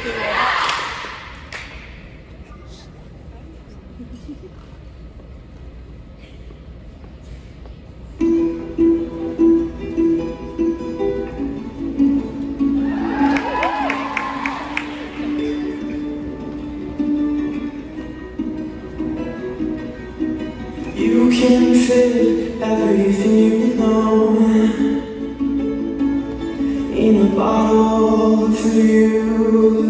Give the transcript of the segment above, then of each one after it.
You can fit everything you know In a bottle for you.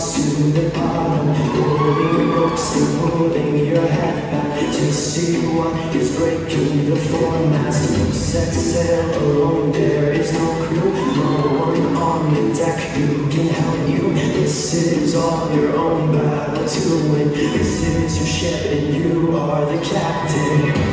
to the bottom. Holding ropes and holding your head back to see what is breaking the format. You set sail alone, there is no crew, no one on the deck who can help you. This is all your own battle to win. This is your ship and you are the captain.